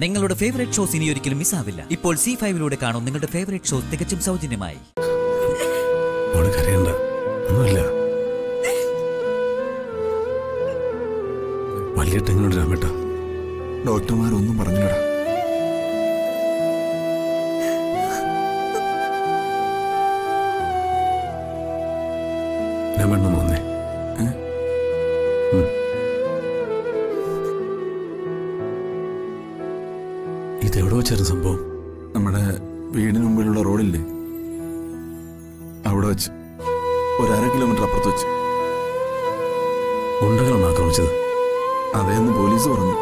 നിങ്ങളുടെ favourite shows ഇനി ഒരിക്കലും മിസ്സാവില്ല ഇപ്പോൾ സി ഫൈവിലൂടെ കാണും നിങ്ങളുടെ ഫേവറേറ്റ് ഷോസ് തികച്ചും സൗജന്യമായി. ഡോക്ടർമാരൊന്നും പറഞ്ഞില്ലടാ. രാമേട്ടൻ വന്നേ. ഇതെവിടെ വെച്ചായിരുന്നു സംഭവം? നമ്മുടെ വീടിന് മുമ്പിലുള്ള റോഡില്ലേ? അവിടെ വെച്ച് ഒരു അര കിലോമീറ്റർ അപ്പുറത്ത് വെച്ച്. ഗുണ്ടകളാണ് ആക്രമിച്ചത്? അതേന്ന് പോലീസ് പറഞ്ഞു.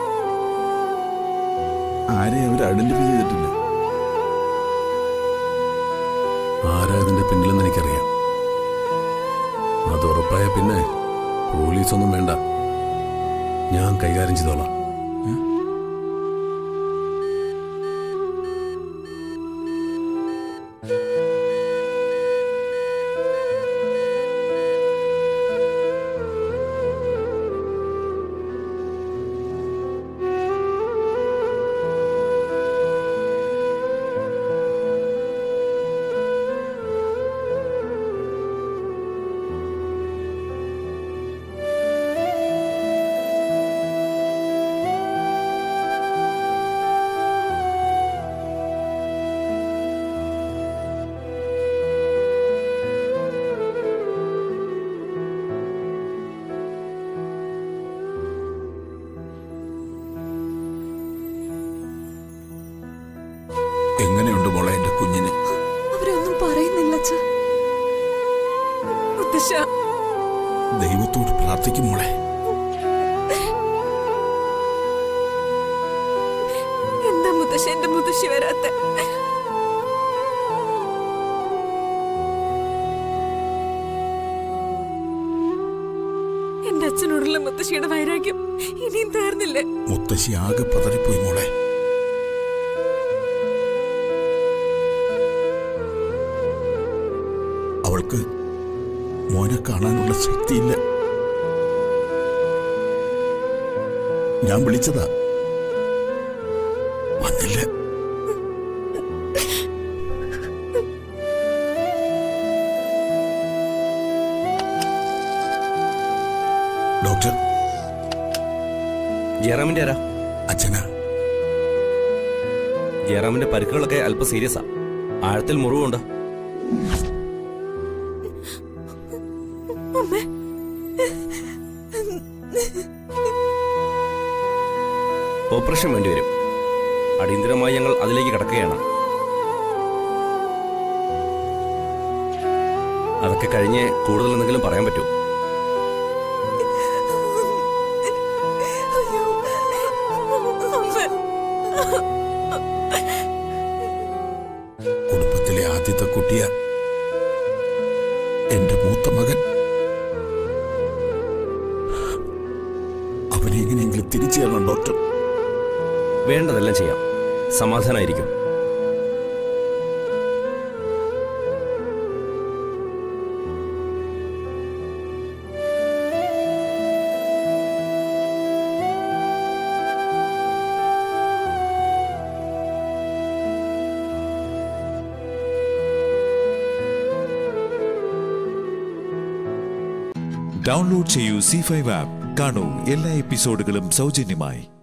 ആരെയും അവർ ഐഡന്റിഫൈ ചെയ്തിട്ടില്ല. ആരാ ഇതിന്റെ പിന്നിലെന്ന് എനിക്കറിയാം. അത് ഉറപ്പായ പിന്നെ പോലീസൊന്നും വേണ്ട. ഞാൻ കൈകാര്യം ചെയ്തോളാം. എങ്ങനെയുണ്ട് മോളെ എന്റെ കുഞ്ഞിന്? അവരൊന്നും പറയുന്നില്ല ദൈവത്തോട് പ്രാർത്ഥിക്കും മോളെ. എന്താ മുത്തശ്ശ എന്റെ മുത്തശ്ശി വരാത്ത? എന്റെ അച്ഛനോടുള്ള മുത്തശ്ശിയുടെ വൈരാഗ്യം ഇനിയും തീർന്നില്ലേ. മുത്തശ്ശി ആകെ പതറിപ്പോയി മോളെ. അവൾക്ക് മോനെ കാണാനുള്ള ശക്തിയില്ല. ഞാൻ വിളിച്ചതാ. വന്നില്ല. ഡോക്ടർ. ജയറാമിന്റെ ആരാ? അച്ഛനാ. ജയറാമിന്റെ പരിക്കുകളൊക്കെ അല്പം സീരിയസാ. ആഴത്തിൽ മുറിവുണ്ട്? അമ്മേ. ഓപ്പറേഷൻ വേണ്ടിവരും അടിയന്തരമായി ഞങ്ങൾ അതിലേക്ക് കിടക്കുകയാണ്. അതൊക്കെ കഴിഞ്ഞ് കൂടുതൽ എന്തെങ്കിലും പറയാൻ പറ്റൂ. കുടുംബത്തിലെ ആദ്യത്തെ കുട്ടിയ എന്റെ മൂത്ത മകൻ. തിരിച്ചു തരണം ഡോക്ടർ വേണ്ടതെല്ലാം ചെയ്യാം. സമാധാനായിരിക്കും. ഡൗൺലോഡ് ചെയ്യൂ സി ഫൈവ് ആപ്പ് കാണൂ എല്ലാ എപ്പിസോഡുകളും സൗജന്യമായി.